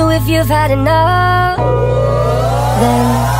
So if you've had enough, then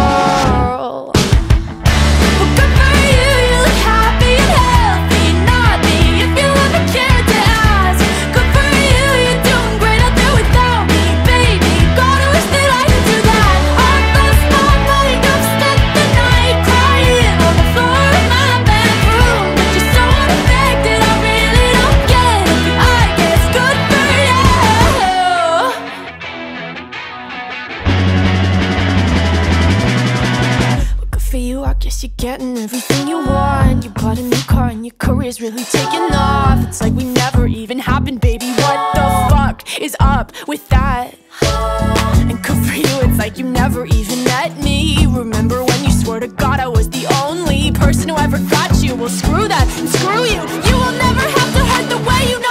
Guess you're getting everything you want. You bought a new car and your career's really taking off. It's like we never even happened, baby. What the fuck is up with that? And good for you, it's like you never even met me. Remember when you swore to God I was the only person who ever got you? Well, screw that and screw you. You will never have to hurt the way you know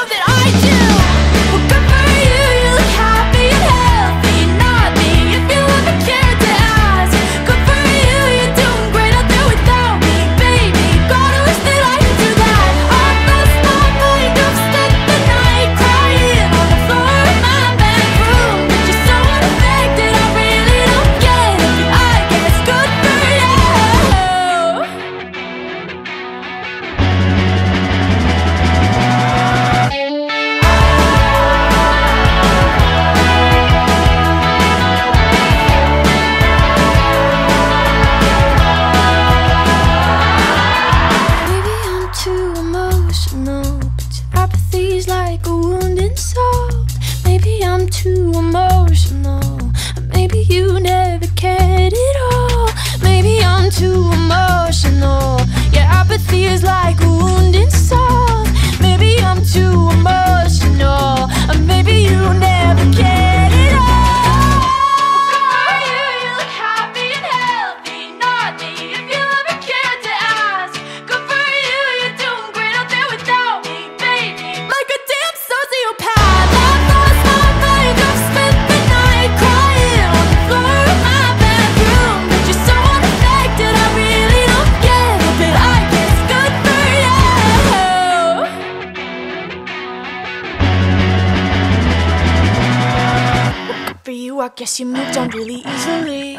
like a wounded soul. Maybe I'm too emotional, for you, I guess you moved on really easily.